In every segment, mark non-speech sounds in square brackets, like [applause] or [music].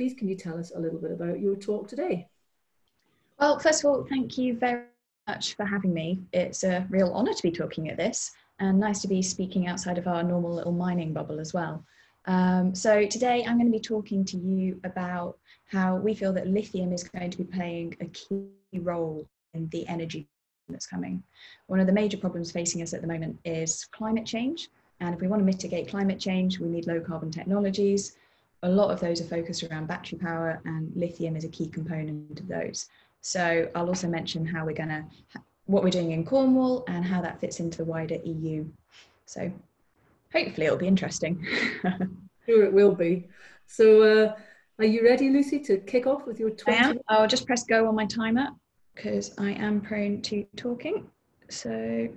please can you tell us a little bit about your talk today? Well, first of all, thank you very much for having me. It's a real honour to be talking at this and nice to be speaking outside of our normal little mining bubble as well. Um, so today I'm going to be talking to you about how we feel that lithium is going to be playing a key role in the energy that's coming. One of the major problems facing us at the moment is climate change. And if we want to mitigate climate change, we need low carbon technologies. A lot of those are focused around battery power, and lithium is a key component of those. So I'll also mention how we're going to, what we're doing in Cornwall and how that fits into the wider EU. So hopefully it'll be interesting. [laughs] sure it will be. So uh, are you ready, Lucy, to kick off with your 20 I am. I'll just press go on my timer because I am prone to talking. So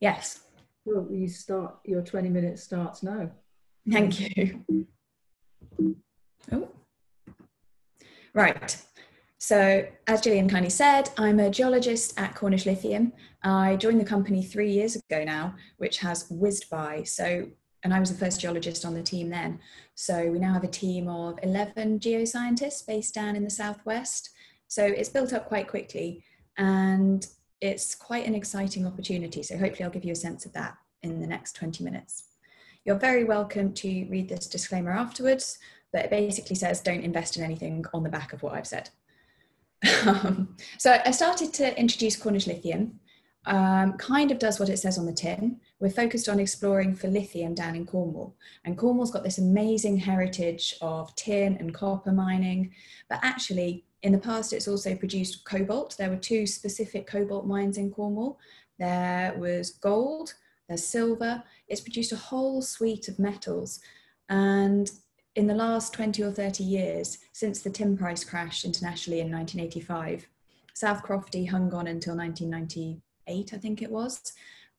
yes. Well, you start, your 20 minutes starts now. Thank you. Oh. Right. So, as Gillian kindly said, I'm a geologist at Cornish Lithium. I joined the company three years ago now, which has whizzed by. So, and I was the first geologist on the team then. So, we now have a team of 11 geoscientists based down in the southwest. So, it's built up quite quickly and it's quite an exciting opportunity. So, hopefully, I'll give you a sense of that in the next 20 minutes. You're very welcome to read this disclaimer afterwards, but it basically says don't invest in anything on the back of what I've said. Um, so I started to introduce Cornish Lithium. Um, kind of does what it says on the tin. We're focused on exploring for lithium down in Cornwall. And Cornwall's got this amazing heritage of tin and copper mining. But actually, in the past, it's also produced cobalt. There were two specific cobalt mines in Cornwall. There was gold, there's silver. It's produced a whole suite of metals. And in the last 20 or 30 years, since the tin price crash internationally in 1985, South Crofty hung on until 1998, I think it was.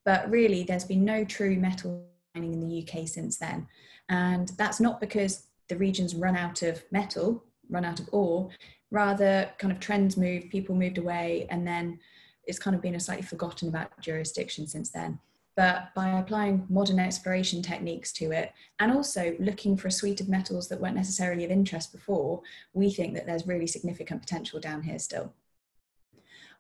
But really, there's been no true metal mining in the UK since then. And that's not because the region's run out of metal, run out of ore, rather, kind of trends moved, people moved away, and then it's kind of been a slightly forgotten about jurisdiction since then but by applying modern exploration techniques to it and also looking for a suite of metals that weren't necessarily of interest before, we think that there's really significant potential down here still.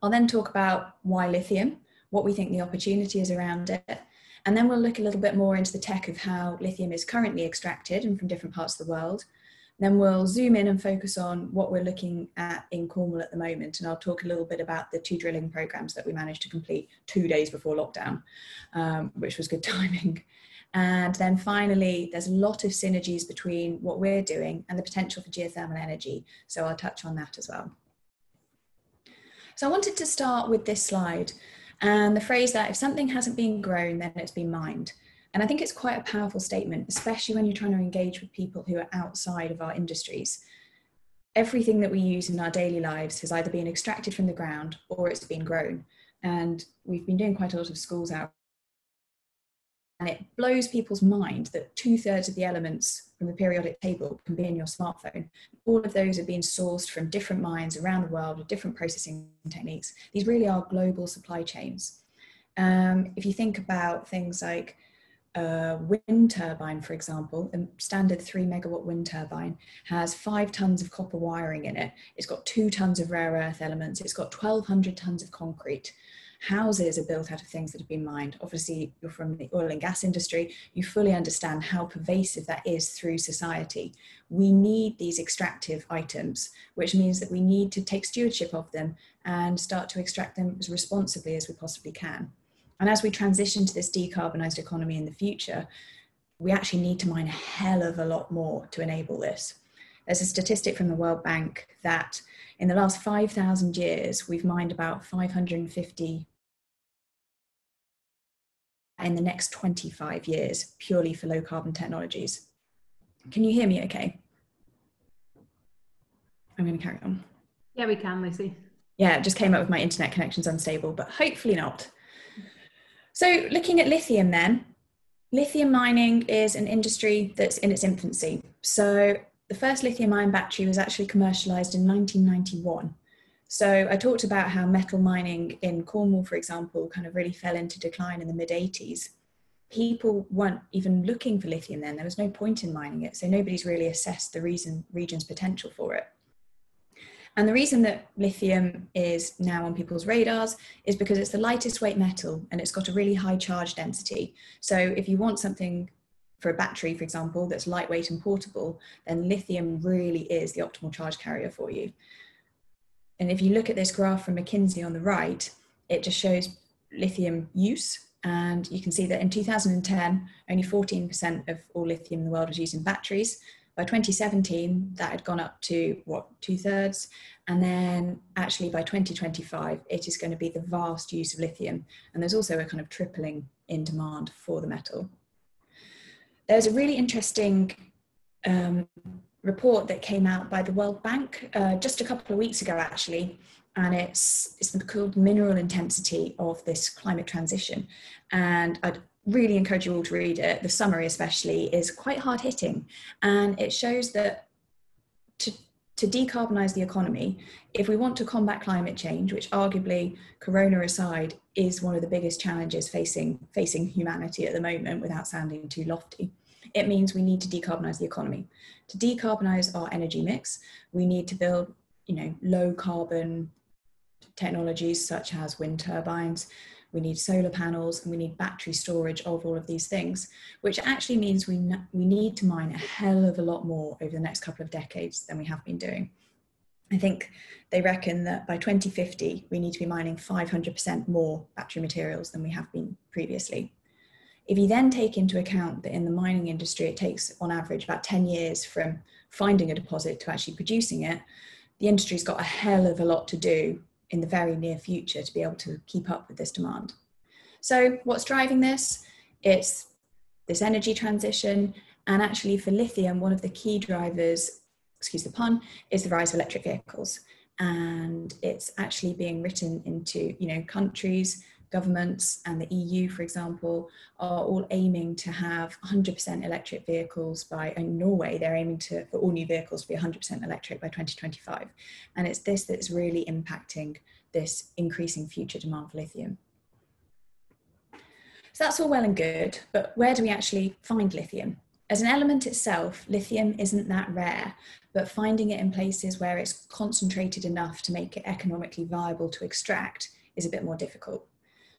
I'll then talk about why lithium, what we think the opportunity is around it, and then we'll look a little bit more into the tech of how lithium is currently extracted and from different parts of the world, then we'll zoom in and focus on what we're looking at in Cornwall at the moment. And I'll talk a little bit about the two drilling programs that we managed to complete two days before lockdown, um, which was good [laughs] timing. And then finally, there's a lot of synergies between what we're doing and the potential for geothermal energy. So I'll touch on that as well. So I wanted to start with this slide and the phrase that if something hasn't been grown, then it's been mined. And I think it's quite a powerful statement, especially when you're trying to engage with people who are outside of our industries. Everything that we use in our daily lives has either been extracted from the ground or it's been grown. And we've been doing quite a lot of schools out. And it blows people's mind that two thirds of the elements from the periodic table can be in your smartphone. All of those are being sourced from different mines around the world with different processing techniques. These really are global supply chains. Um, if you think about things like a wind turbine, for example, a standard three megawatt wind turbine has five tons of copper wiring in it. It's got two tons of rare earth elements. It's got 1200 tons of concrete. Houses are built out of things that have been mined. Obviously, you're from the oil and gas industry. You fully understand how pervasive that is through society. We need these extractive items, which means that we need to take stewardship of them and start to extract them as responsibly as we possibly can. And as we transition to this decarbonised economy in the future, we actually need to mine a hell of a lot more to enable this. There's a statistic from the World Bank that in the last 5,000 years, we've mined about 550 in the next 25 years, purely for low carbon technologies. Can you hear me okay? I'm going to carry on. Yeah, we can, Lucy. Yeah, it just came up with my internet connection's unstable, but hopefully not. So, looking at lithium then, lithium mining is an industry that's in its infancy. So, the first lithium ion battery was actually commercialized in 1991. So, I talked about how metal mining in Cornwall, for example, kind of really fell into decline in the mid 80s. people weren't even looking for lithium then. There was no point in mining it. So nobody's really assessed the reason region's potential for it. And the reason that lithium is now on people's radars is because it's the lightest weight metal and it's got a really high charge density. So if you want something for a battery, for example, that's lightweight and portable, then lithium really is the optimal charge carrier for you. And if you look at this graph from McKinsey on the right, it just shows lithium use. And you can see that in 2010, only 14% of all lithium in the world was used in batteries. By 2017, that had gone up to what, two thirds? And then actually by 2025, it is going to be the vast use of lithium. And there's also a kind of tripling in demand for the metal. There's a really interesting um, report that came out by the World Bank uh, just a couple of weeks ago, actually, and it's it's called mineral intensity of this climate transition and i'd really encourage you all to read it. The summary especially is quite hard hitting and it shows that to to decarbonize the economy if we want to combat climate change which arguably corona aside is one of the biggest challenges facing facing humanity at the moment without sounding too lofty it means we need to decarbonize the economy. To decarbonize our energy mix we need to build you know low carbon technologies such as wind turbines, we need solar panels, and we need battery storage of all of these things, which actually means we, we need to mine a hell of a lot more over the next couple of decades than we have been doing. I think they reckon that by 2050, we need to be mining 500% more battery materials than we have been previously. If you then take into account that in the mining industry, it takes on average about 10 years from finding a deposit to actually producing it, the industry's got a hell of a lot to do in the very near future to be able to keep up with this demand. So, what's driving this? It's this energy transition, and actually, for lithium, one of the key drivers, excuse the pun, is the rise of electric vehicles. And it's actually being written into, you know, countries governments and the EU, for example, are all aiming to have 100% electric vehicles by, in Norway, they're aiming to, for all new vehicles to be 100% electric by 2025. And it's this that's really impacting this increasing future demand for lithium. So that's all well and good, but where do we actually find lithium? As an element itself, lithium isn't that rare, but finding it in places where it's concentrated enough to make it economically viable to extract is a bit more difficult.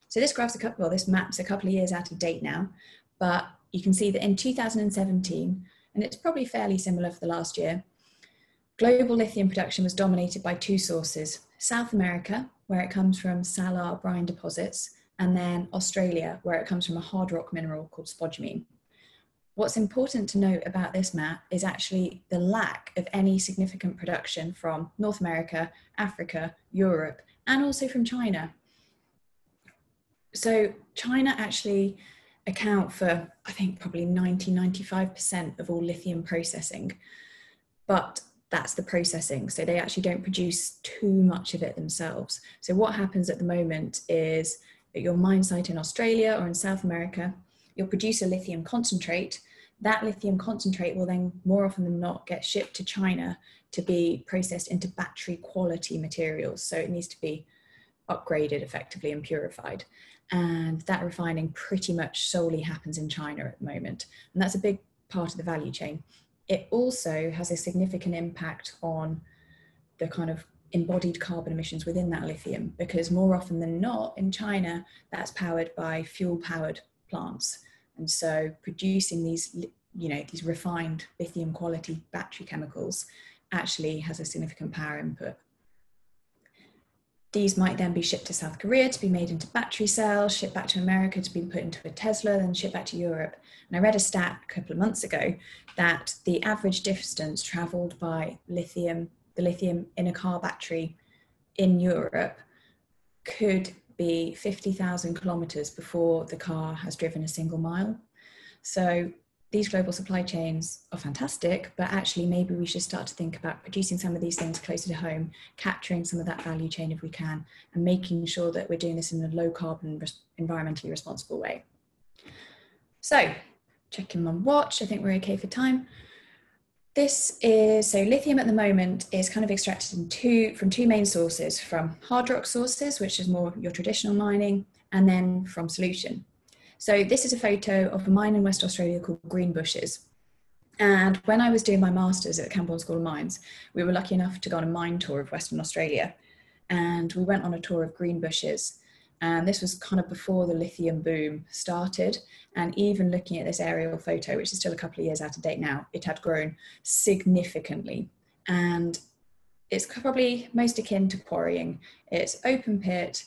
So this graph's a couple, well, this map's a couple of years out of date now, but you can see that in 2017, and it's probably fairly similar for the last year, global lithium production was dominated by two sources, South America, where it comes from salar brine deposits, and then Australia, where it comes from a hard rock mineral called spodumene. What's important to note about this map is actually the lack of any significant production from North America, Africa, Europe, and also from China, so China actually account for, I think, probably 90, 95% of all lithium processing. But that's the processing. So they actually don't produce too much of it themselves. So what happens at the moment is at your mine site in Australia or in South America, you'll produce a lithium concentrate. That lithium concentrate will then more often than not get shipped to China to be processed into battery quality materials. So it needs to be upgraded effectively and purified and that refining pretty much solely happens in China at the moment. And that's a big part of the value chain. It also has a significant impact on the kind of embodied carbon emissions within that lithium, because more often than not in China, that's powered by fuel powered plants. And so producing these, you know, these refined lithium quality battery chemicals actually has a significant power input. These might then be shipped to South Korea to be made into battery cells, shipped back to America to be put into a Tesla, then shipped back to Europe. And I read a stat a couple of months ago that the average distance traveled by lithium, the lithium in a car battery in Europe could be 50,000 kilometers before the car has driven a single mile. So these global supply chains are fantastic, but actually, maybe we should start to think about producing some of these things closer to home, capturing some of that value chain if we can, and making sure that we're doing this in a low carbon, environmentally responsible way. So, checking my watch, I think we're okay for time. This is so lithium at the moment is kind of extracted two from two main sources from hard rock sources, which is more your traditional mining, and then from solution. So this is a photo of a mine in West Australia called Greenbushes. And when I was doing my master's at the Camborne School of Mines, we were lucky enough to go on a mine tour of Western Australia. And we went on a tour of Greenbushes. And this was kind of before the lithium boom started. And even looking at this aerial photo, which is still a couple of years out of date now, it had grown significantly. And it's probably most akin to quarrying. It's open pit,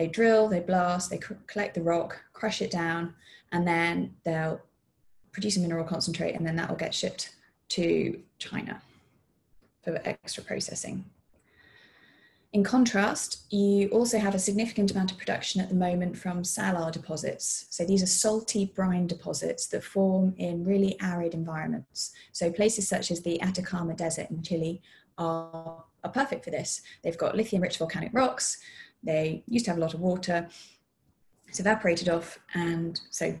they drill, they blast, they collect the rock, crush it down, and then they'll produce a mineral concentrate, and then that will get shipped to China for extra processing. In contrast, you also have a significant amount of production at the moment from salar deposits. So these are salty brine deposits that form in really arid environments. So places such as the Atacama Desert in Chile are, are perfect for this. They've got lithium rich volcanic rocks, they used to have a lot of water, it's evaporated off, and so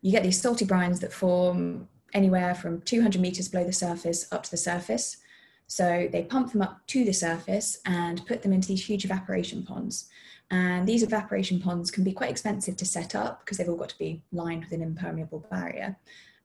you get these salty brines that form anywhere from 200 meters below the surface up to the surface. So they pump them up to the surface and put them into these huge evaporation ponds. And these evaporation ponds can be quite expensive to set up because they've all got to be lined with an impermeable barrier.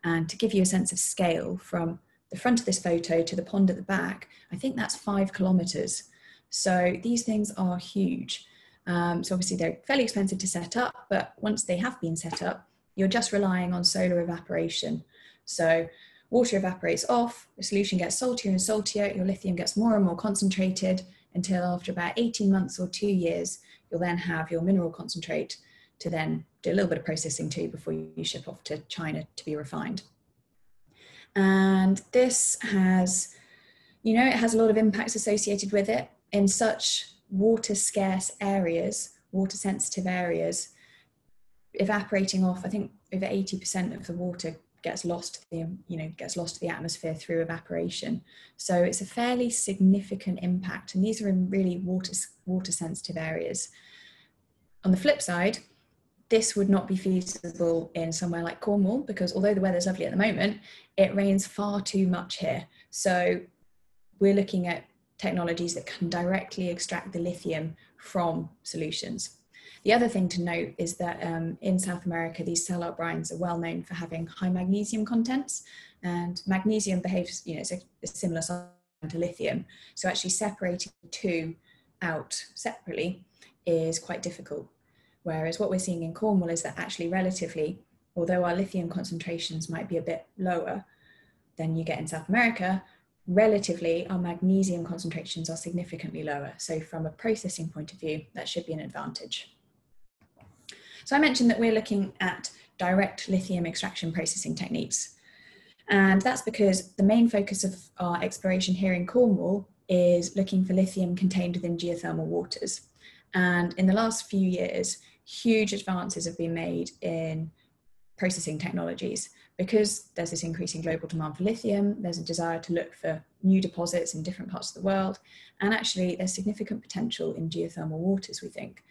And to give you a sense of scale from the front of this photo to the pond at the back, I think that's five kilometers. So these things are huge. Um, so obviously they're fairly expensive to set up, but once they have been set up, you're just relying on solar evaporation. So water evaporates off, the solution gets saltier and saltier, your lithium gets more and more concentrated until after about 18 months or two years, you'll then have your mineral concentrate to then do a little bit of processing too before you ship off to China to be refined. And this has, you know, it has a lot of impacts associated with it in such water scarce areas, water sensitive areas, evaporating off, I think over 80% of the water gets lost to the you know gets lost to the atmosphere through evaporation. So it's a fairly significant impact and these are in really water water sensitive areas. On the flip side this would not be feasible in somewhere like Cornwall because although the weather's lovely at the moment it rains far too much here. So we're looking at technologies that can directly extract the lithium from solutions the other thing to note is that um, in South America, these salar brines are well known for having high magnesium contents, and magnesium behaves, you know, it's a, a similar to lithium. So actually separating the two out separately is quite difficult. Whereas what we're seeing in Cornwall is that actually relatively, although our lithium concentrations might be a bit lower than you get in South America, relatively our magnesium concentrations are significantly lower. So from a processing point of view, that should be an advantage. So I mentioned that we're looking at direct lithium extraction processing techniques. And that's because the main focus of our exploration here in Cornwall is looking for lithium contained within geothermal waters. And in the last few years, huge advances have been made in processing technologies. Because there's this increasing global demand for lithium, there's a desire to look for new deposits in different parts of the world. And actually, there's significant potential in geothermal waters, we think.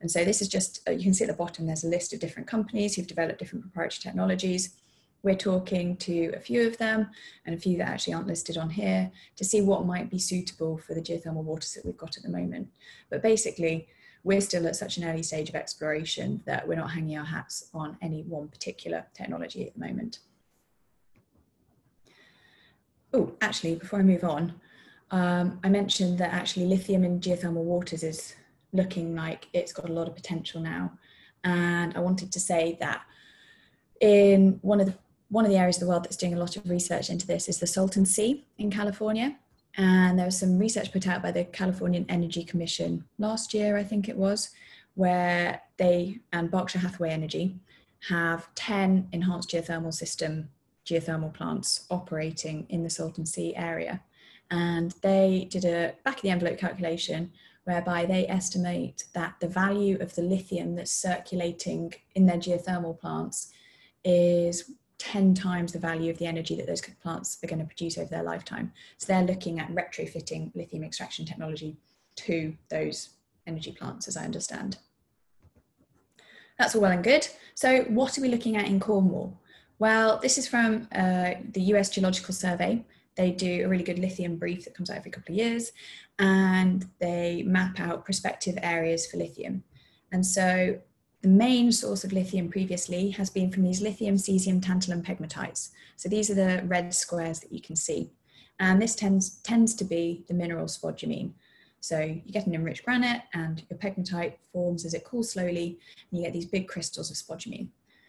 And so this is just, uh, you can see at the bottom, there's a list of different companies who've developed different proprietary technologies. We're talking to a few of them and a few that actually aren't listed on here to see what might be suitable for the geothermal waters that we've got at the moment. But basically, we're still at such an early stage of exploration that we're not hanging our hats on any one particular technology at the moment. Oh, actually, before I move on, um, I mentioned that actually lithium in geothermal waters is looking like it's got a lot of potential now. And I wanted to say that in one of the one of the areas of the world that's doing a lot of research into this is the Salton Sea in California. And there was some research put out by the Californian Energy Commission last year, I think it was, where they and Berkshire Hathaway Energy have 10 enhanced geothermal system geothermal plants operating in the Salton Sea area. And they did a back of the envelope calculation whereby they estimate that the value of the lithium that's circulating in their geothermal plants is 10 times the value of the energy that those plants are going to produce over their lifetime. So they're looking at retrofitting lithium extraction technology to those energy plants, as I understand. That's all well and good. So, what are we looking at in Cornwall? Well, this is from uh, the US Geological Survey. They do a really good lithium brief that comes out every couple of years, and they map out prospective areas for lithium. And so the main source of lithium previously has been from these lithium, cesium, tantalum pegmatites. So these are the red squares that you can see. And this tends, tends to be the mineral spodumene. So you get an enriched granite and your pegmatite forms as it cools slowly and you get these big crystals of spodumene.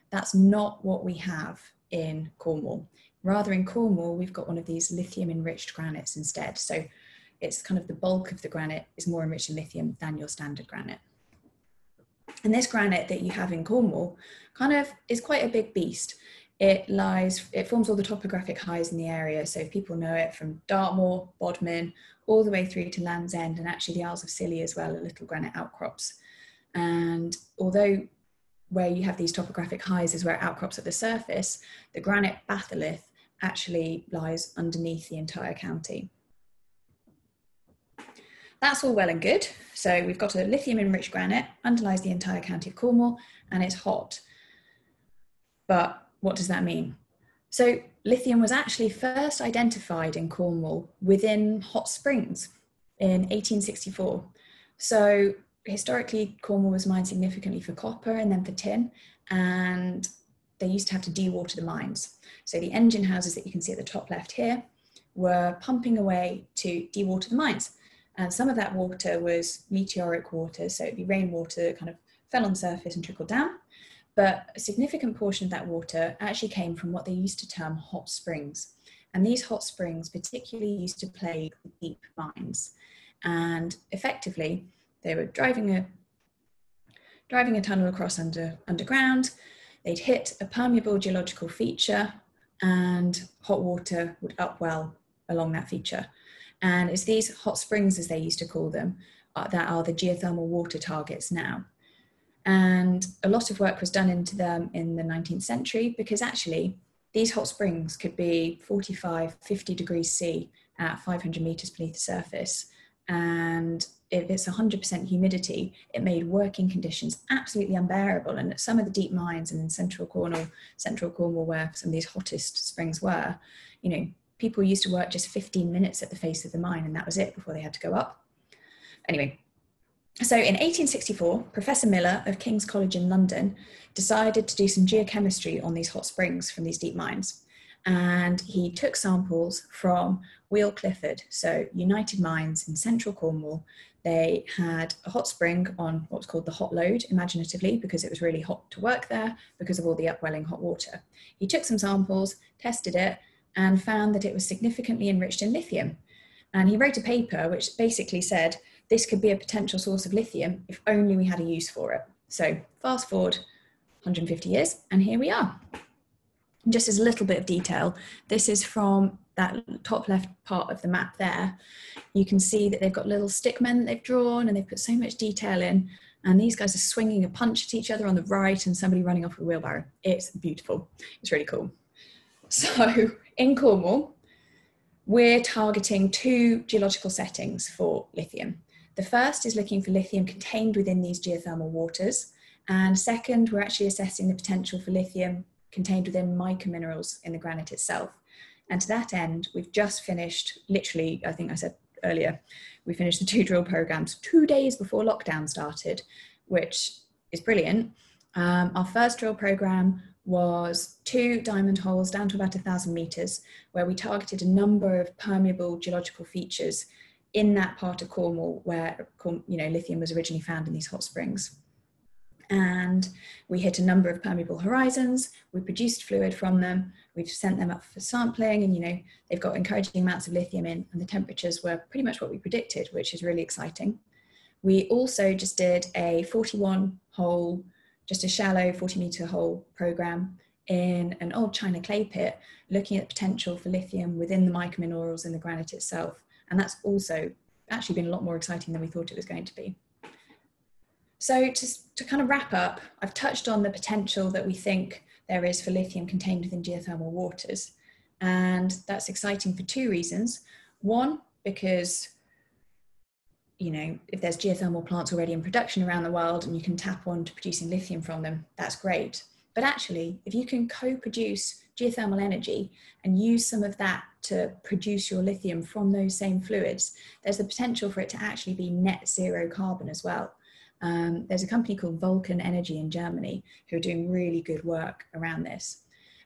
That's not what we have in Cornwall. Rather in Cornwall, we've got one of these lithium enriched granites instead. So it's kind of the bulk of the granite is more enriched in lithium than your standard granite. And this granite that you have in Cornwall kind of is quite a big beast. It lies, it forms all the topographic highs in the area. So people know it from Dartmoor, Bodmin, all the way through to Land's End and actually the Isles of Scilly as well, are little granite outcrops. And although where you have these topographic highs is where it outcrops at the surface, the granite batholith actually lies underneath the entire county. That's all well and good. So we've got a lithium enriched granite, underlies the entire county of Cornwall, and it's hot. But what does that mean? So lithium was actually first identified in Cornwall within hot springs in 1864. So historically, Cornwall was mined significantly for copper and then for tin, and they used to have to dewater the mines. So the engine houses that you can see at the top left here were pumping away to dewater the mines. And some of that water was meteoric water, so it'd be rainwater that kind of fell on the surface and trickled down. But a significant portion of that water actually came from what they used to term hot springs. And these hot springs particularly used to plague deep mines. And effectively, they were driving a driving a tunnel across under underground. They'd hit a permeable geological feature, and hot water would upwell along that feature. And it's these hot springs, as they used to call them, uh, that are the geothermal water targets now. And a lot of work was done into them in the 19th century because actually these hot springs could be 45, 50 degrees C at 500 meters beneath the surface. And if it's 100% humidity, it made working conditions absolutely unbearable. And at some of the deep mines and in central Cornwall, central Cornwall, where some of these hottest springs were, you know, people used to work just 15 minutes at the face of the mine and that was it before they had to go up. Anyway, so in 1864, Professor Miller of King's College in London decided to do some geochemistry on these hot springs from these deep mines. And he took samples from Wheal Clifford, so United Mines in central Cornwall. They had a hot spring on what's called the hot lode, imaginatively, because it was really hot to work there because of all the upwelling hot water. He took some samples, tested it, and found that it was significantly enriched in lithium. And he wrote a paper which basically said this could be a potential source of lithium if only we had a use for it. So fast forward 150 years, and here we are. Just as a little bit of detail, this is from that top left part of the map there. You can see that they've got little stick men that they've drawn and they've put so much detail in. And these guys are swinging a punch at each other on the right and somebody running off with a wheelbarrow. It's beautiful. It's really cool. [laughs] So in Cornwall, we're targeting two geological settings for lithium. The first is looking for lithium contained within these geothermal waters. And second, we're actually assessing the potential for lithium contained within mica minerals in the granite itself. And to that end, we've just finished, literally, I think I said earlier, we finished the two drill programs two days before lockdown started, which is brilliant. Um, our first drill program was two diamond holes down to about a thousand meters, where we targeted a number of permeable geological features in that part of Cornwall where you know lithium was originally found in these hot springs. And we hit a number of permeable horizons. We produced fluid from them. We've sent them up for sampling, and you know they've got encouraging amounts of lithium in, and the temperatures were pretty much what we predicted, which is really exciting. We also just did a 41 hole just a shallow 40 meter hole program in an old china clay pit looking at potential for lithium within the mica minerals in the granite itself. And that's also actually been a lot more exciting than we thought it was going to be. So to, to kind of wrap up i've touched on the potential that we think there is for lithium contained within geothermal waters. And that's exciting for two reasons. One because you know, if there's geothermal plants already in production around the world and you can tap on to producing lithium from them, that's great. But actually, if you can co produce geothermal energy and use some of that to produce your lithium from those same fluids, there's the potential for it to actually be net zero carbon as well. Um, there's a company called Vulcan Energy in Germany who are doing really good work around this.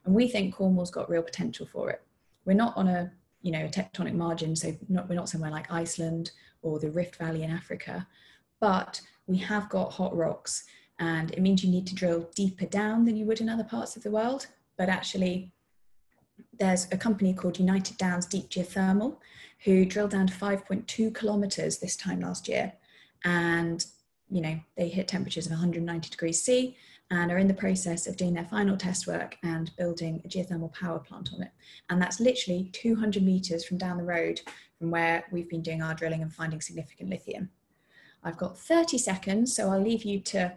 And we think Cornwall's got real potential for it. We're not on a you know a tectonic margin, so not, we're not somewhere like Iceland or the Rift Valley in Africa, but we have got hot rocks, and it means you need to drill deeper down than you would in other parts of the world. But actually, there's a company called United Downs Deep Geothermal who drilled down to 5.2 kilometers this time last year, and you know they hit temperatures of 190 degrees C and are in the process of doing their final test work and building a geothermal power plant on it. And that's literally 200 meters from down the road from where we've been doing our drilling and finding significant lithium. I've got 30 seconds, so I'll leave you to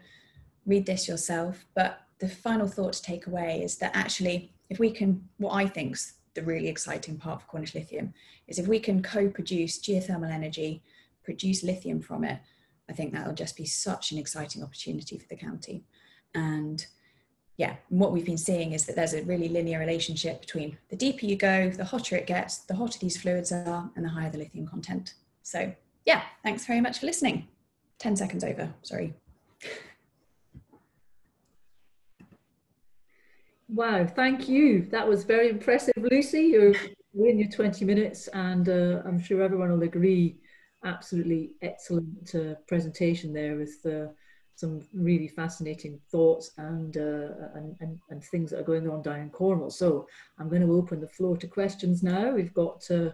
read this yourself. But the final thought to take away is that actually, if we can, what I think's the really exciting part for Cornish Lithium is if we can co-produce geothermal energy, produce lithium from it, I think that'll just be such an exciting opportunity for the county. And yeah, what we've been seeing is that there's a really linear relationship between the deeper you go, the hotter it gets, the hotter these fluids are, and the higher the lithium content. So yeah, thanks very much for listening. 10 seconds over, sorry. Wow, thank you. That was very impressive, Lucy. You're in your 20 minutes, and uh, I'm sure everyone will agree. Absolutely excellent uh, presentation there with uh, some really fascinating thoughts and, uh, and, and, and, things that are going on down in Cornwall. So I'm going to open the floor to questions now. We've got uh,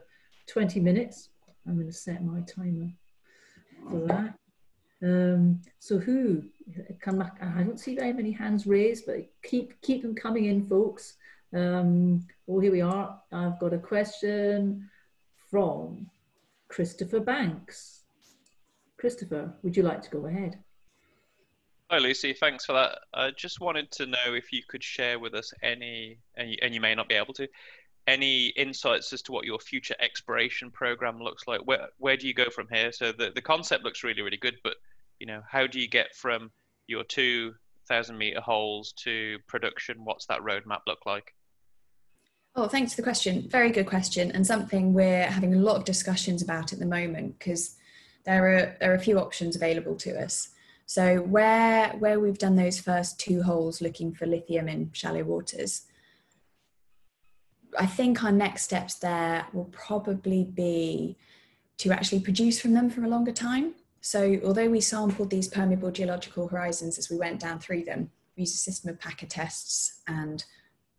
20 minutes. I'm going to set my timer for that. Um, so who can I don't see very many hands raised, but keep keep them coming in, folks. Um, oh, here we are. I've got a question from Christopher Banks. Christopher, would you like to go ahead? Hi, Lucy. Thanks for that. I just wanted to know if you could share with us any, and you, and you may not be able to, any insights as to what your future exploration program looks like. Where where do you go from here? So the, the concept looks really really good, but you know how do you get from your two thousand meter holes to production? What's that roadmap look like? Oh, thanks for the question. Very good question, and something we're having a lot of discussions about at the moment because there are there are a few options available to us. So where where we've done those first two holes looking for lithium in shallow waters, I think our next steps there will probably be to actually produce from them for a longer time. So although we sampled these permeable geological horizons as we went down through them, we used a system of packer tests and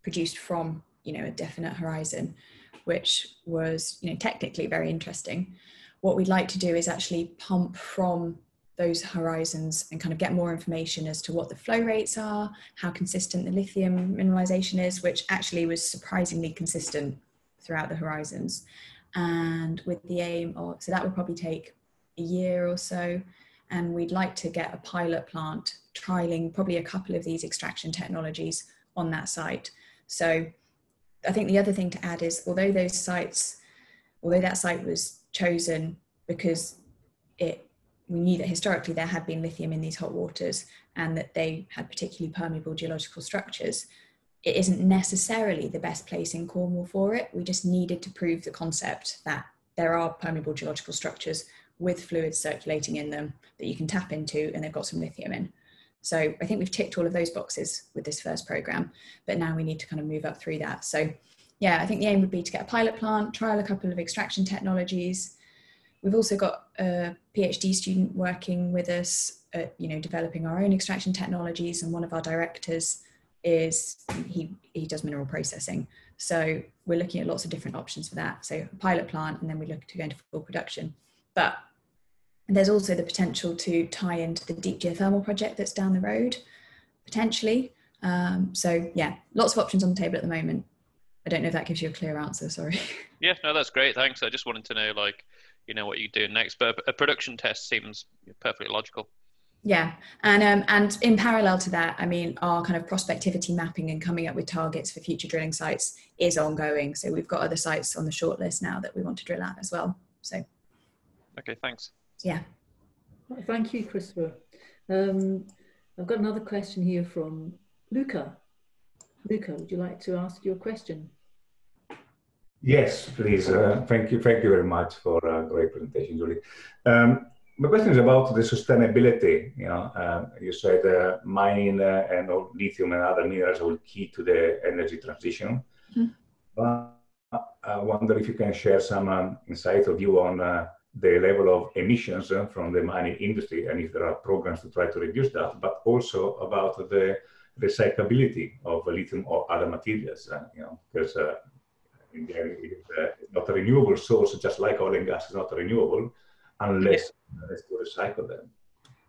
produced from you know a definite horizon, which was you know technically very interesting. What we'd like to do is actually pump from those horizons and kind of get more information as to what the flow rates are, how consistent the lithium mineralization is, which actually was surprisingly consistent throughout the horizons. And with the aim of, so that would probably take a year or so. And we'd like to get a pilot plant trialing probably a couple of these extraction technologies on that site. So I think the other thing to add is although those sites, although that site was chosen because it we knew that historically there had been lithium in these hot waters and that they had particularly permeable geological structures. It isn't necessarily the best place in Cornwall for it. We just needed to prove the concept that there are permeable geological structures with fluids circulating in them that you can tap into and they've got some lithium in. So I think we've ticked all of those boxes with this first program, but now we need to kind of move up through that. So yeah, I think the aim would be to get a pilot plant, trial a couple of extraction technologies, We've also got a PhD student working with us, at, you know, developing our own extraction technologies, and one of our directors is he he does mineral processing. So we're looking at lots of different options for that. So a pilot plant, and then we look to go into full production. But there's also the potential to tie into the deep geothermal project that's down the road, potentially. Um, so yeah, lots of options on the table at the moment. I don't know if that gives you a clear answer. Sorry. Yeah, no, that's great. Thanks. I just wanted to know, like, you know what you do next. But a production test seems perfectly logical. Yeah, and um, and in parallel to that, I mean, our kind of prospectivity mapping and coming up with targets for future drilling sites is ongoing. So we've got other sites on the shortlist now that we want to drill at as well. So. Okay, thanks. Yeah. thank you, Christopher. Um, I've got another question here from Luca. Luca, would you like to ask your question? Yes, please. Uh, thank you. Thank you very much for a great presentation, Julie. Um, my question is about the sustainability. You know, uh, you said uh, mining uh, and lithium and other minerals are key to the energy transition. Mm-hmm. I wonder if you can share some um, insight of you on uh, the level of emissions uh, from the mining industry and if there are programs to try to reduce that, but also about the recyclability of lithium or other materials. Uh, you know, because Uh, not a renewable source, just like oil and gas is not renewable unless unless to recycle them.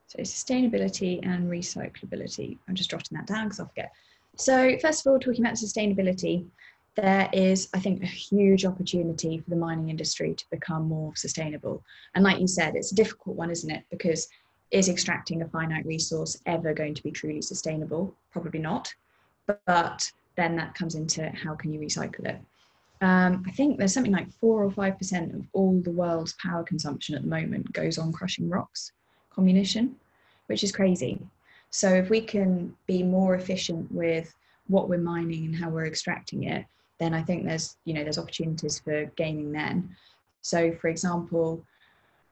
So sustainability and recyclability. I'm just jotting that down because I'll forget. So first of all, talking about sustainability, there is, I think, a huge opportunity for the mining industry to become more sustainable. And like you said, it's a difficult one, isn't it? Because is extracting a finite resource ever going to be truly sustainable? Probably not. But then that comes into how can you recycle it? Um, I think there's something like four or five percent of all the world's power consumption at the moment goes on crushing rocks, comminution, which is crazy. So if we can be more efficient with what we're mining and how we're extracting it, then I think there's you know there's opportunities for gaining then. So for example,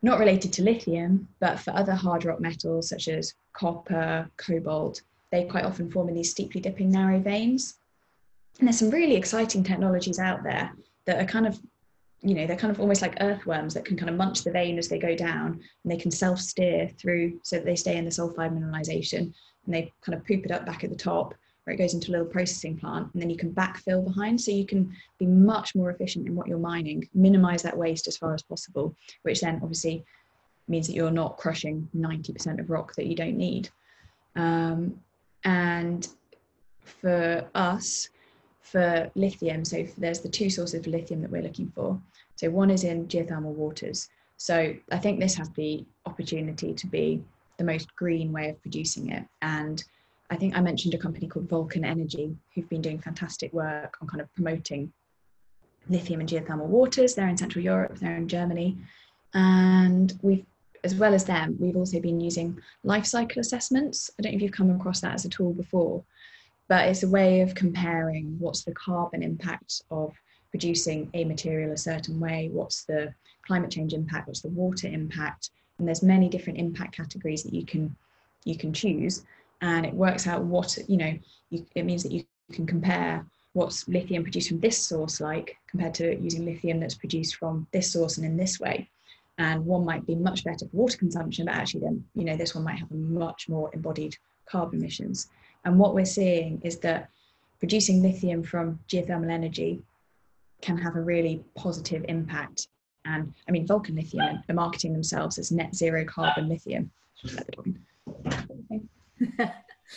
not related to lithium, but for other hard rock metals such as copper, cobalt, they quite often form in these steeply dipping narrow veins. And there's some really exciting technologies out there that are kind of, you know, they're kind of almost like earthworms that can kind of munch the vein as they go down and they can self steer through so that they stay in the sulfide mineralization and they kind of poop it up back at the top where it goes into a little processing plant and then you can backfill behind so you can be much more efficient in what you're mining, minimize that waste as far as possible, which then obviously means that you're not crushing 90% of rock that you don't need. Um, and for us, for lithium, so there's the two sources of lithium that we're looking for. So one is in geothermal waters. So I think this has the opportunity to be the most green way of producing it. And I think I mentioned a company called Vulcan Energy who've been doing fantastic work on kind of promoting lithium and geothermal waters. They're in Central Europe, they're in Germany. And we've, as well as them, we've also been using life cycle assessments. I don't know if you've come across that as a tool before, but it's a way of comparing what's the carbon impact of producing a material a certain way, what's the climate change impact, what's the water impact, and there's many different impact categories that you can you can choose, and it works out what you know. You, it means that you can compare what's lithium produced from this source like compared to using lithium that's produced from this source and in this way. And one might be much better for water consumption but actually then you know this one might have a much more embodied carbon emissions and what we're seeing is that producing lithium from geothermal energy can have a really positive impact. And I mean, Vulcan Lithium are marketing themselves as net zero carbon lithium. [laughs]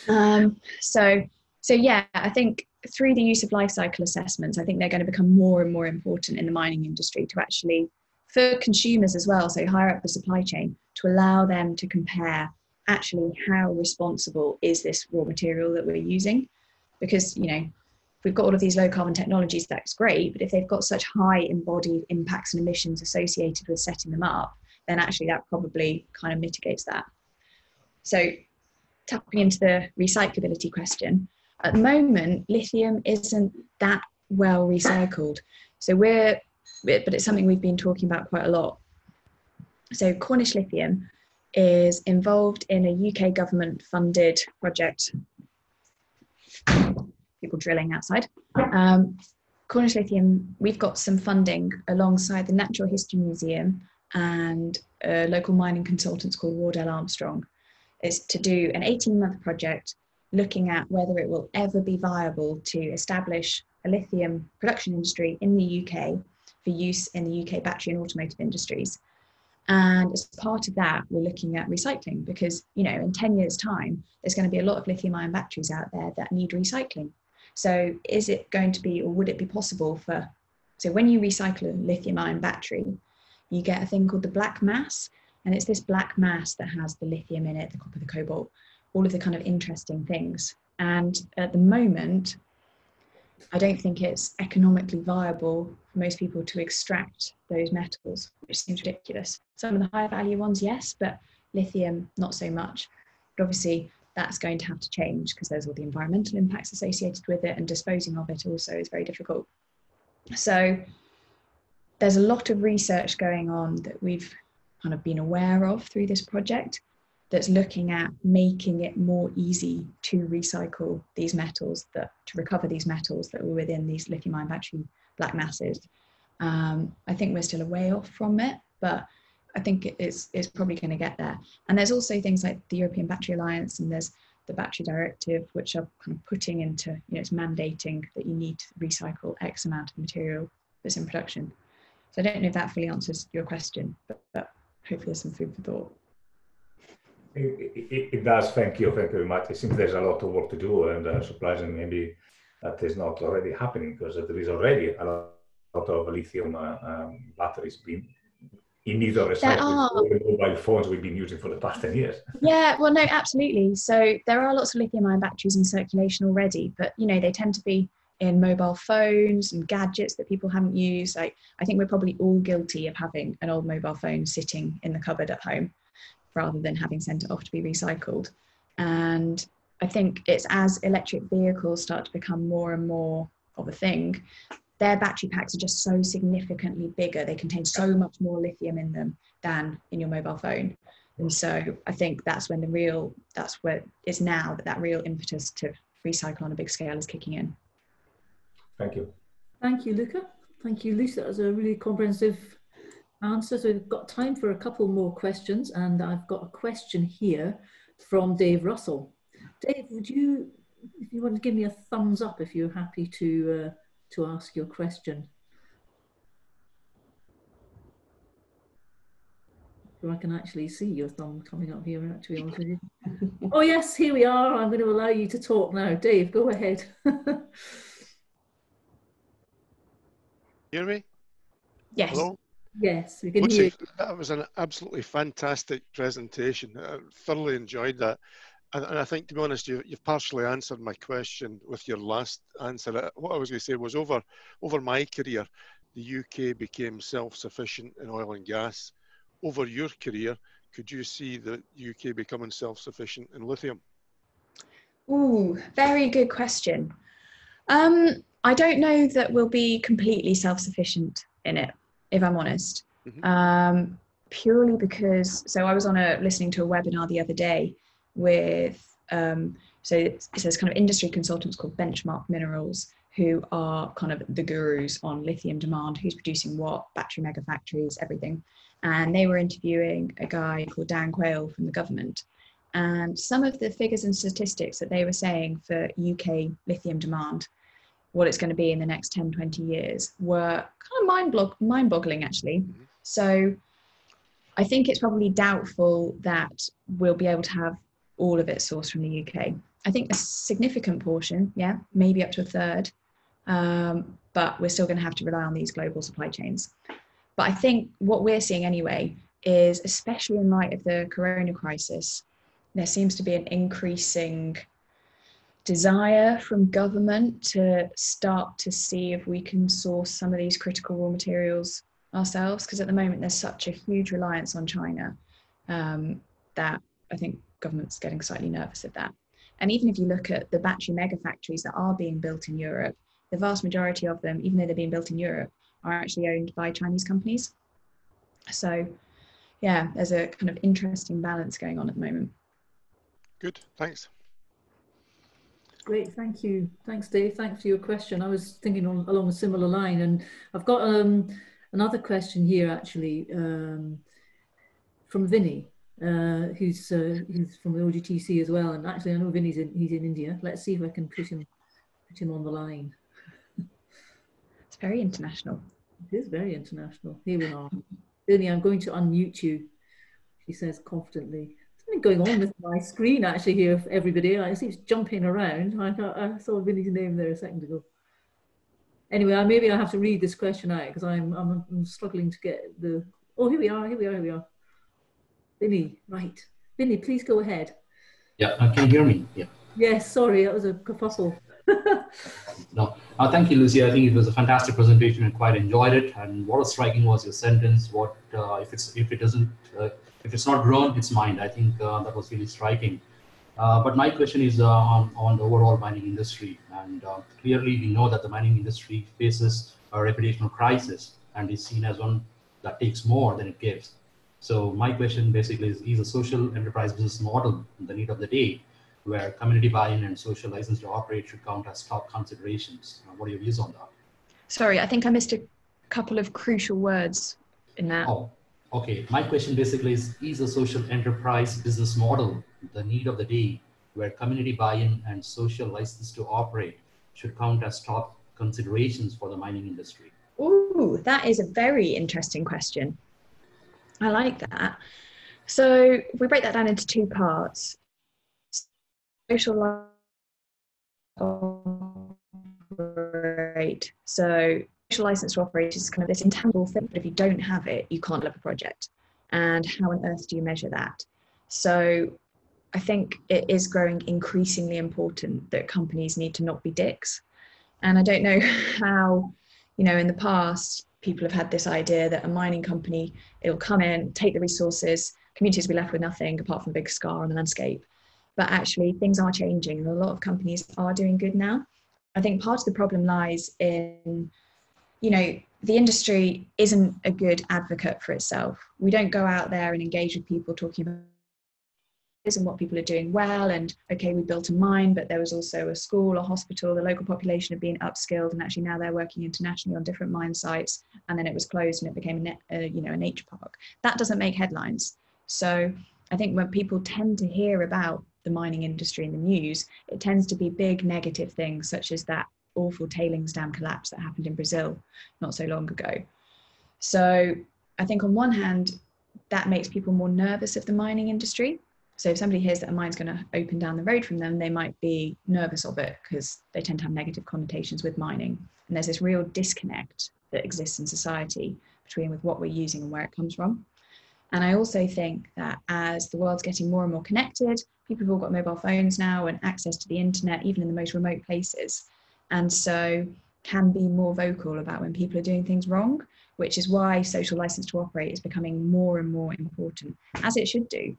um, so, so yeah, I think through the use of life cycle assessments, I think they're going to become more and more important in the mining industry to actually, for consumers as well, so higher up the supply chain, to allow them to compare actually how responsible is this raw material that we're using? Because you know we've got all of these low carbon technologies that's great but if they've got such high embodied impacts and emissions associated with setting them up then actually that probably kind of mitigates that. So tapping into the recyclability question at the moment lithium isn't that well recycled. So we're but it's something we've been talking about quite a lot. So cornish lithium is involved in a UK government funded project. People drilling outside. Um, Cornish Lithium, we've got some funding alongside the Natural History Museum and a local mining consultants called Wardell Armstrong. Is to do an 18 month project looking at whether it will ever be viable to establish a lithium production industry in the UK for use in the UK battery and automotive industries and as part of that, we're looking at recycling because, you know, in 10 years' time, there's going to be a lot of lithium ion batteries out there that need recycling. So, is it going to be, or would it be possible for, so when you recycle a lithium ion battery, you get a thing called the black mass. And it's this black mass that has the lithium in it, the copper, the cobalt, all of the kind of interesting things. And at the moment, I don't think it's economically viable for most people to extract those metals, which seems ridiculous. Some of the higher value ones, yes, but lithium, not so much. But obviously, that's going to have to change because there's all the environmental impacts associated with it, and disposing of it also is very difficult. So, there's a lot of research going on that we've kind of been aware of through this project that's looking at making it more easy to recycle these metals that to recover these metals that were within these lithium ion battery black masses um, i think we're still a way off from it but i think it's, it's probably going to get there and there's also things like the european battery alliance and there's the battery directive which are kind of putting into you know it's mandating that you need to recycle x amount of material that's in production so i don't know if that fully answers your question but, but hopefully there's some food for thought it, it, it, does. Thank you. Thank you very much. It seems there's a lot of work to do, and uh, surprising maybe that is not already happening because there is already a lot, of lithium uh, um, batteries being in need of recycling. mobile phones we've been using for the past 10 years. [laughs] Yeah, well, no, absolutely. So there are lots of lithium ion batteries in circulation already, but you know, they tend to be in mobile phones and gadgets that people haven't used. Like, I think we're probably all guilty of having an old mobile phone sitting in the cupboard at home rather than having sent it off to be recycled. And I think it's as electric vehicles start to become more and more of a thing, their battery packs are just so significantly bigger. They contain so much more lithium in them than in your mobile phone. And so I think that's when the real, that's where it's now that that real impetus to recycle on a big scale is kicking in. Thank you. Thank you, Luca. Thank you, Lisa. That was a really comprehensive answer. So we've got time for a couple more questions, and I've got a question here from Dave Russell. Dave, would you, if you want to give me a thumbs up if you're happy to uh, to ask your question. So I can actually see your thumb coming up here, actually. [laughs] oh yes, here we are. I'm going to allow you to talk now. Dave, go ahead. [laughs] hear me? Yes. Hello? Yes, we can hear you. That was an absolutely fantastic presentation. I thoroughly enjoyed that. And, and I think, to be honest, you, you've partially answered my question with your last answer. Uh, what I was going to say was over, over my career, the UK became self-sufficient in oil and gas. Over your career, could you see the UK becoming self-sufficient in lithium? Ooh, very good question. Um, I don't know that we'll be completely self-sufficient in it, if I'm honest. Mm-hmm. Um, purely because, so I was on a listening to a webinar the other day with um, so it's, it's kind of industry consultants called Benchmark Minerals who are kind of the gurus on lithium demand, who's producing what, battery mega factories, everything. And they were interviewing a guy called Dan Quayle from the government. And some of the figures and statistics that they were saying for UK lithium demand, what it's going to be in the next 10, 20 years, were kind of mind, mind boggling actually. Mm-hmm. So I think it's probably doubtful that we'll be able to have all of it sourced from the UK. I think a significant portion, yeah, maybe up to a third, um, but we're still going to have to rely on these global supply chains. But I think what we're seeing anyway is, especially in light of the corona crisis, there seems to be an increasing desire from government to start to see if we can source some of these critical raw materials ourselves because at the moment there's such a huge reliance on China um, that I think government's getting slightly nervous at that. And even if you look at the battery mega factories that are being built in Europe, the vast majority of them, even though they're being built in Europe, are actually owned by Chinese companies. So, yeah, there's a kind of interesting balance going on at the moment. Good, thanks. Great, thank you. Thanks, Dave. Thanks for your question. I was thinking on, along a similar line, and I've got um, another question here actually um, from Vinny uh, who's uh, who's from the OGTC as well. And actually, I know Vinny's in he's in India. Let's see if I can put him put him on the line. [laughs] it's very international. It is very international. Here we are. [laughs] Vinny, I'm going to unmute you. She says confidently. Something going on with my screen actually here, everybody. I see it's jumping around. I, I saw Vinny's name there a second ago. Anyway, maybe I have to read this question out because I'm, I'm I'm struggling to get the. Oh, here we are. Here we are. Here we are. Vinny, right. Vinny, please go ahead. Yeah, uh, can you hear me? Yeah. Yes, sorry, that was a kerfuffle. [laughs] no, uh, thank you, Lucy. I think it was a fantastic presentation and quite enjoyed it. And what was striking was your sentence. What uh, if it's if it doesn't uh, if it's not grown, it's mined. I think uh, that was really striking. Uh, but my question is on on the overall mining industry, and clearly we know that the mining industry faces a reputational crisis and is seen as one that takes more than it gives. So my question basically is, is a social enterprise business model the need of the day where community buy-in and social license to operate should count as top considerations? What are your views on that? Sorry, I think I missed a couple of crucial words in that. Oh, okay. My question basically is, is a social enterprise business model the need of the day where community buy-in and social license to operate should count as top considerations for the mining industry? Ooh, that is a very interesting question. I like that. So we break that down into two parts, social license operate. So social license to operate is kind of this intangible thing, but if you don't have it, you can't develop a project. And how on earth do you measure that? So I think it is growing increasingly important that companies need to not be dicks. And I don't know [laughs] how, you know, in the past, people have had this idea that a mining company, it'll come in, take the resources, communities will be left with nothing apart from a big scar on the landscape. But actually, things are changing, and a lot of companies are doing good now. I think part of the problem lies in, you know, the industry isn't a good advocate for itself. We don't go out there and engage with people talking about and what people are doing well and okay we built a mine but there was also a school a hospital the local population had been upskilled and actually now they're working internationally on different mine sites. And then it was closed and it became a, a uh, you know a nature park. That doesn't make headlines. So i think when people tend to hear about the mining industry in the news it tends to be big negative things such as that awful tailings dam collapse that happened in brazil not so long ago. So i think on one hand that makes people more nervous of the mining industry so if somebody hears that a mine's going to open down the road from them, they might be nervous of it because they tend to have negative connotations with mining. And there's this real disconnect that exists in society between with what we're using and where it comes from. And I also think that as the world's getting more and more connected, people have all got mobile phones now and access to the internet, even in the most remote places. And so can be more vocal about when people are doing things wrong, which is why social license to operate is becoming more and more important, as it should do.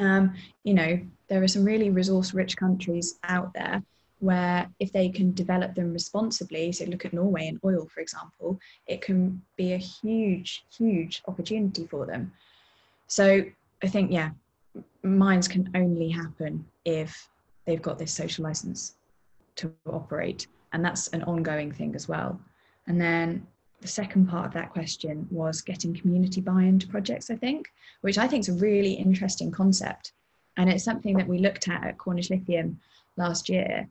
Um, you know, there are some really resource rich countries out there where if they can develop them responsibly, so look at Norway and oil, for example, it can be a huge, huge opportunity for them. So I think, yeah, mines can only happen if they've got this social license to operate. And that's an ongoing thing as well. And then the second part of that question was getting community buy-in to projects, I think, which I think is a really interesting concept. And it's something that we looked at at Cornish Lithium last year.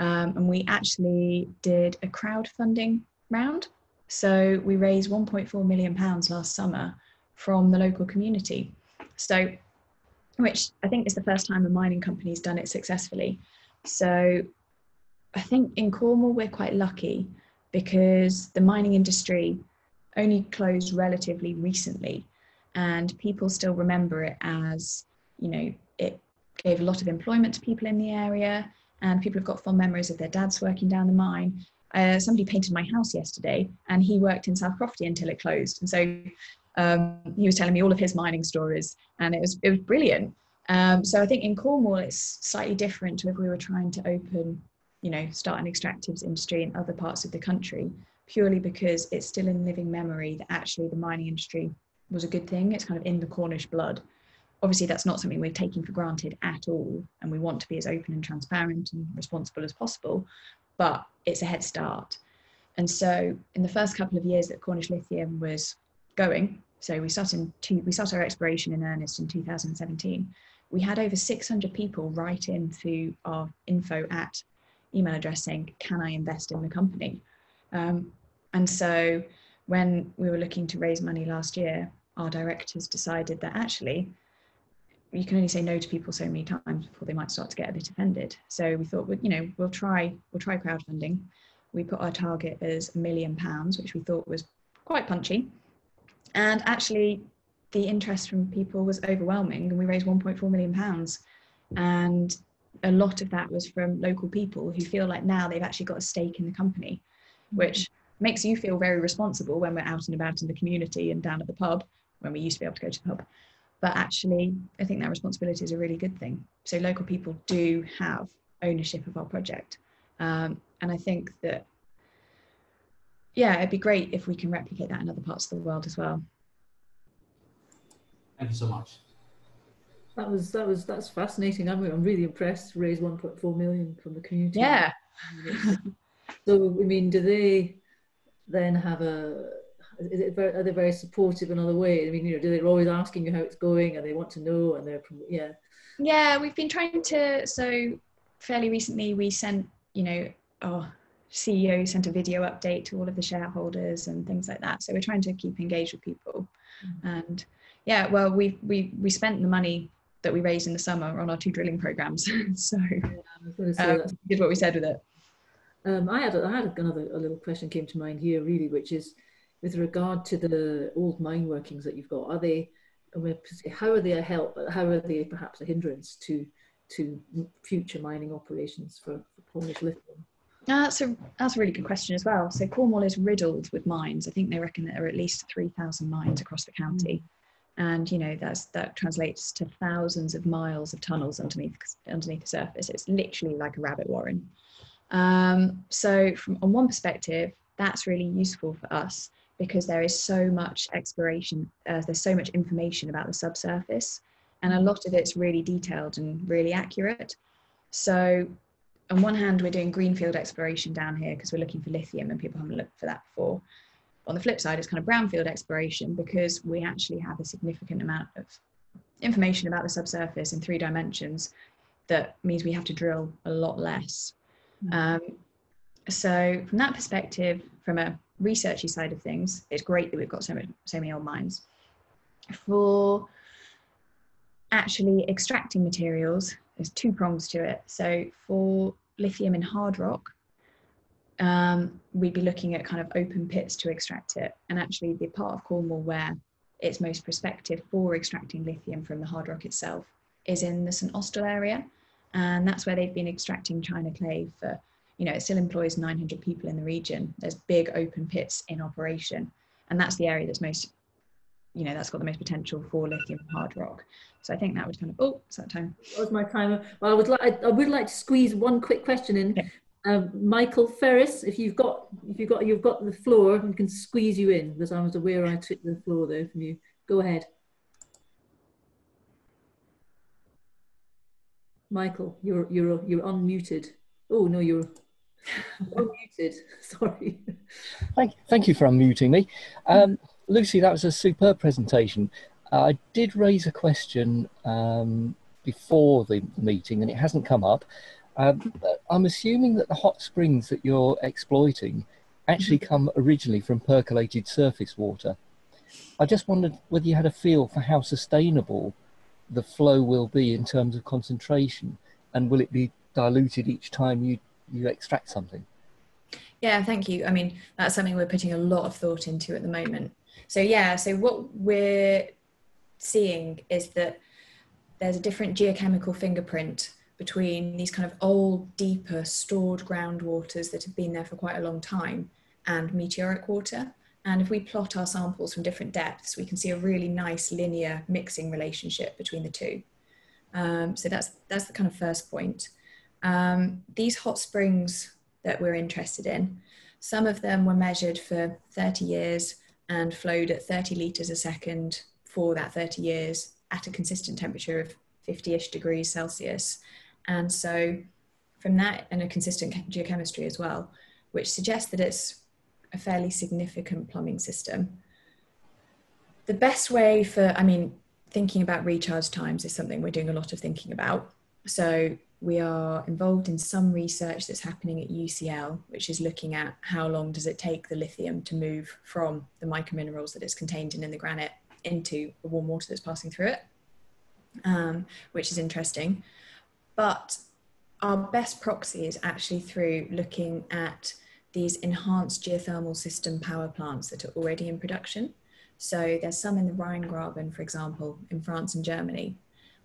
Um, and we actually did a crowdfunding round. So we raised 1.4 million pounds last summer from the local community. So, which I think is the first time a mining company's done it successfully. So I think in Cornwall, we're quite lucky because the mining industry only closed relatively recently and people still remember it as you know it gave a lot of employment to people in the area and people have got fond memories of their dads working down the mine. Uh, somebody painted my house yesterday and he worked in south crofty until it closed. And so um, he was telling me all of his mining stories and it was it was brilliant. Um, so i think in cornwall it's slightly different to if we were trying to open you know, start an extractives industry in other parts of the country, purely because it's still in living memory that actually the mining industry was a good thing. It's kind of in the Cornish blood. Obviously, that's not something we're taking for granted at all, and we want to be as open and transparent and responsible as possible, but it's a head start. And so, in the first couple of years that Cornish Lithium was going, so we started, two, we started our exploration in earnest in 2017. We had over 600 people write in through our info at email address saying, Can I invest in the company? Um, and so when we were looking to raise money last year, our directors decided that actually you can only say no to people so many times before they might start to get a bit offended. So we thought, well, you know, we'll try, we'll try crowdfunding. We put our target as a million pounds, which we thought was quite punchy. And actually, the interest from people was overwhelming, and we raised 1.4 million pounds. And a lot of that was from local people who feel like now they've actually got a stake in the company, mm-hmm. which makes you feel very responsible when we're out and about in the community and down at the pub when we used to be able to go to the pub. But actually, I think that responsibility is a really good thing. So local people do have ownership of our project. Um, and I think that, yeah, it'd be great if we can replicate that in other parts of the world as well. Thank you so much. That was that was that's fascinating. I'm I'm really impressed. Raise 1.4 million from the community. Yeah. [laughs] so I mean, do they then have a? Is it very, are they very supportive in other ways? I mean, you know, do they always asking you how it's going and they want to know and they're yeah. Yeah, we've been trying to. So fairly recently, we sent you know our CEO sent a video update to all of the shareholders and things like that. So we're trying to keep engaged with people. Mm-hmm. And yeah, well, we we we spent the money that we raised in the summer on our two drilling programs. [laughs] so yeah, um, did what we said with it. Um, I had a, I had another a little question came to mind here really, which is with regard to the old mine workings that you've got. Are they how are they a help? How are they perhaps a hindrance to to future mining operations for, for Cornish lithium? that's a that's a really good question as well. So Cornwall is riddled with mines. I think they reckon there are at least three thousand mines across the county, and you know that's that translates to thousands of miles of tunnels underneath underneath the surface. It's literally like a rabbit warren. Um, so from on one perspective, that's really useful for us because there is so much exploration. Uh, there's so much information about the subsurface, and a lot of it's really detailed and really accurate. So on one hand, we're doing greenfield exploration down here because we're looking for lithium and people haven't looked for that before. On the flip side, it's kind of brownfield exploration because we actually have a significant amount of information about the subsurface in three dimensions that means we have to drill a lot less. Mm-hmm. Um, so from that perspective, from a researchy side of things, it's great that we've got so many, so many old mines. For actually extracting materials, there's two prongs to it. So for lithium in hard rock, um, we'd be looking at kind of open pits to extract it. And actually, the part of Cornwall where it's most prospective for extracting lithium from the hard rock itself is in the St Austell area. And that's where they've been extracting China clay for, you know, it still employs 900 people in the region. There's big open pits in operation. And that's the area that's most, you know, that's got the most potential for lithium hard rock. So I think that would kind of, oh, it's that time. That was my timer. Well, I would like, I would like to squeeze one quick question in. Okay. Um, Michael Ferris, if you've got, if you've got, you've got the floor, we can squeeze you in because I was aware I took the floor there from you. Go ahead. Michael, you're, you're, you're unmuted. Oh no, you're [laughs] unmuted. [laughs] Sorry. Thank, thank you for unmuting me. Um, Lucy, that was a superb presentation. I did raise a question um, before the meeting and it hasn't come up. Um, I'm assuming that the hot springs that you're exploiting actually mm-hmm. come originally from percolated surface water. I just wondered whether you had a feel for how sustainable the flow will be in terms of concentration and will it be diluted each time you, you extract something? Yeah, thank you. I mean, that's something we're putting a lot of thought into at the moment. So, yeah, so what we're seeing is that there's a different geochemical fingerprint between these kind of old, deeper, stored groundwaters that have been there for quite a long time and meteoric water. And if we plot our samples from different depths, we can see a really nice linear mixing relationship between the two. Um, so that's, that's the kind of first point. Um, these hot springs that we're interested in, some of them were measured for 30 years and flowed at 30 litres a second for that 30 years at a consistent temperature of 50-ish degrees Celsius. And so from that and a consistent geochemistry as well, which suggests that it's a fairly significant plumbing system. The best way for, I mean, thinking about recharge times is something we're doing a lot of thinking about. So we are involved in some research that's happening at UCL, which is looking at how long does it take the lithium to move from the microminerals that it's contained in in the granite into the warm water that's passing through it, um, which is interesting. But our best proxy is actually through looking at these enhanced geothermal system power plants that are already in production. So there's some in the Rheingraben, for example, in France and Germany.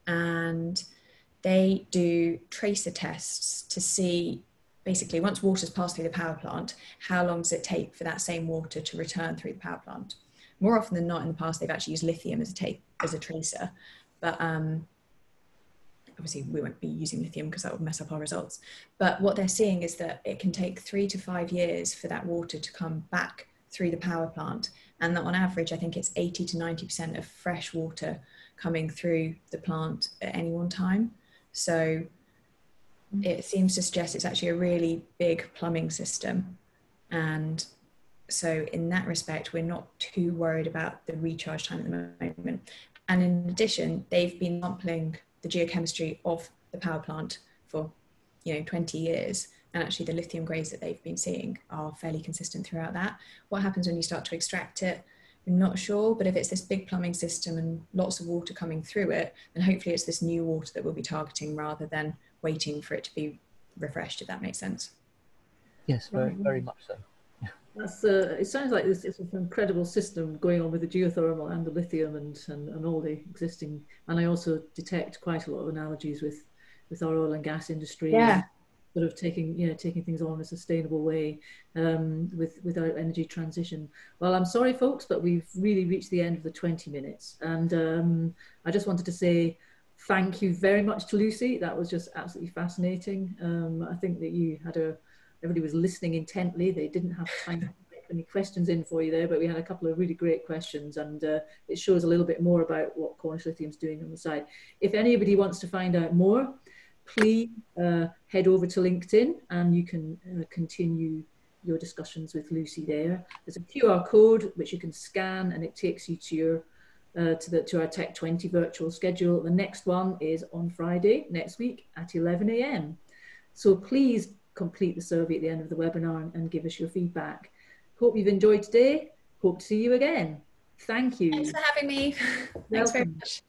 And they do tracer tests to see basically once water's passed through the power plant, how long does it take for that same water to return through the power plant? more often than not in the past they've actually used lithium as a as a tracer but um, obviously we won't be using lithium because that would mess up our results but what they're seeing is that it can take three to five years for that water to come back through the power plant. And that on average, I think it's 80 to 90% of fresh water coming through the plant at any one time. So mm. it seems to suggest it's actually a really big plumbing system. And so, in that respect, we're not too worried about the recharge time at the moment. And in addition, they've been sampling the geochemistry of the power plant for you know 20 years. And actually the lithium grades that they've been seeing are fairly consistent throughout that. What happens when you start to extract it? I'm not sure but if it's this big plumbing system and lots of water coming through it then hopefully it's this new water that we'll be targeting rather than waiting for it to be refreshed if that makes sense. Yes very mm-hmm. very much so that's, uh, it sounds like this is an incredible system going on with the geothermal and the lithium and, and, and all the existing. And I also detect quite a lot of analogies with, with our oil and gas industry. Yeah. Sort of taking, you know, taking things on in a sustainable way um, with, with our energy transition. Well, I'm sorry, folks, but we've really reached the end of the 20 minutes. And um, I just wanted to say thank you very much to Lucy. That was just absolutely fascinating. Um, I think that you had a everybody was listening intently. They didn't have time to [laughs] put any questions in for you there, but we had a couple of really great questions, and uh, it shows a little bit more about what Cornish Lithium's doing on the side. If anybody wants to find out more, please uh, head over to LinkedIn and you can uh, continue your discussions with Lucy there. There's a QR code which you can scan and it takes you to your uh, to the to our Tech 20 virtual schedule. The next one is on Friday next week at 11 a.m. So please complete the survey at the end of the webinar and, and give us your feedback. Hope you've enjoyed today. Hope to see you again. Thank you. Thanks for having me. [laughs] Thanks very much.